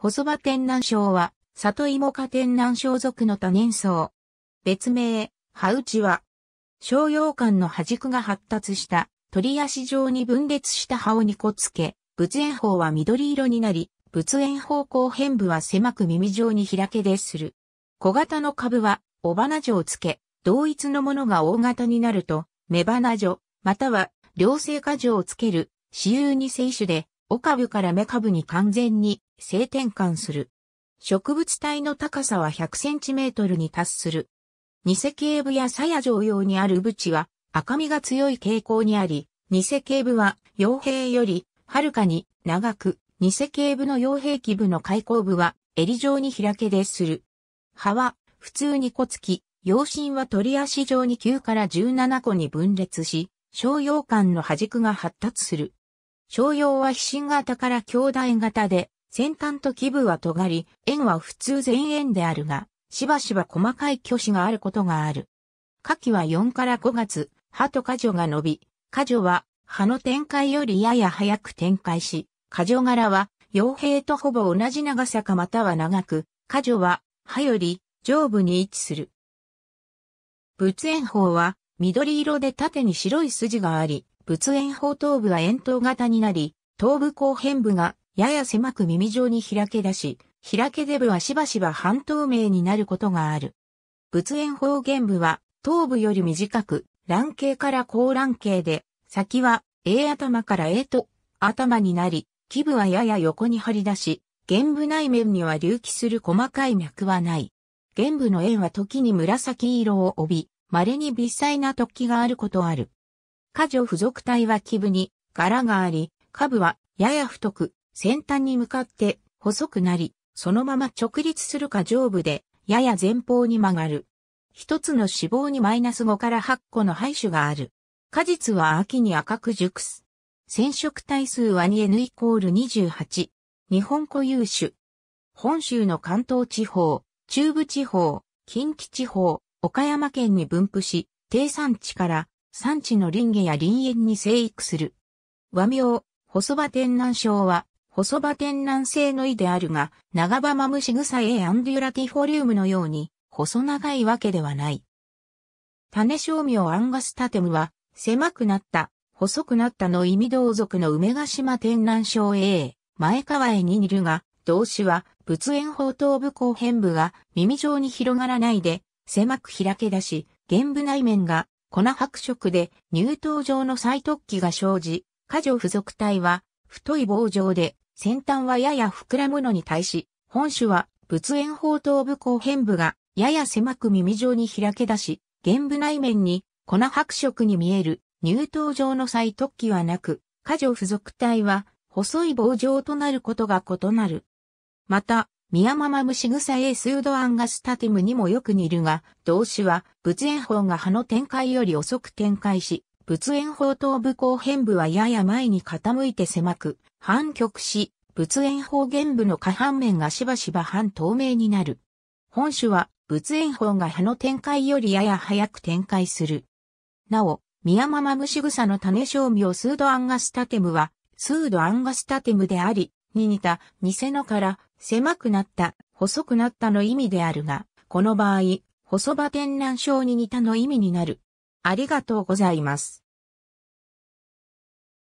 細葉天南症は、里芋科天南症属の多年草。別名、葉内は、小葉管の端軸が発達した鳥足状に分裂した葉を2個つけ、仏炎法は緑色になり、仏炎方向変部は狭く耳状に開けでする。小型の株は、尾花状をつけ、同一のものが大型になると、目花状、または、両性化状をつける、私有に性種で、尾株から目株に完全に性転換する。植物体の高さは100センチメートルに達する。偽形部や鞘状用にあるブチは赤みが強い傾向にあり、偽形部は傭兵よりはるかに長く、偽形部の傭兵基部の開口部は襟状に開けでする。葉は普通に個付き、葉身は鳥足状に9から17個に分裂し、小葉間の端軸が発達する。小葉は皮心型から兄弟型で、先端と基部は尖り、円は普通全円であるが、しばしば細かい虚子があることがある。夏季は4から5月、葉と果樹が伸び、果樹は葉の展開よりやや早く展開し、果樹柄は傭兵とほぼ同じ長さかまたは長く、果樹は葉より上部に位置する。仏炎法は緑色で縦に白い筋があり、仏炎法頭部は円筒型になり、頭部後辺部がやや狭く耳状に開け出し、開け出部はしばしば半透明になることがある。仏炎方言部は頭部より短く、卵形から高卵形で、先は A 頭から A と頭になり、基部はやや横に張り出し、玄部内面には隆起する細かい脈はない。玄部の円は時に紫色を帯び、稀に微細な突起があることある。果女付属体は基部に柄があり、下部はやや太く、先端に向かって細くなり、そのまま直立するか上部で、やや前方に曲がる。一つの脂肪にマイナス5から8個の排種がある。果実は秋に赤く熟す。染色体数は 2N イコール28。日本固有種。本州の関東地方、中部地方、近畿地方、岡山県に分布し、低産地から産地の林下や林園に生育する。和名、細葉天南症は、細葉天南性の意であるが、長葉マムシグサエアンデュラティフォリウムのように、細長いわけではない。種商名アンガスタテムは、狭くなった、細くなったの意味同族の梅ヶ島天南症 A、前川へに似るが、動詞は、仏炎法頭部後辺部が耳状に広がらないで、狭く開け出し、原部内面が粉白色で乳頭状の再突起が生じ、過剰付属体は太い棒状で先端はやや膨らむのに対し、本種は仏炎法頭部後辺部がやや狭く耳状に開け出し、原部内面に粉白色に見える乳頭状の再突起はなく、過剰付属体は細い棒状となることが異なる。また、ミヤママムシグサ A. pseudoangustatum にもよく似るが、同種は仏炎苞が葉の展開より遅く展開し、仏炎苞筒部口辺部はやや前に傾いて狭く、反曲し、仏炎苞舷部の下半面がしばしば半透明になる。本種は仏炎苞が葉の展開よりやや早く展開する。なお、ミヤママムシグサの種小名 pseudoangustatum は、 pseudo angustatum であり、に似た、偽のから狭くなった、細くなったの意味であるが、この場合、細葉天南症に似たの意味になる。ありがとうございます。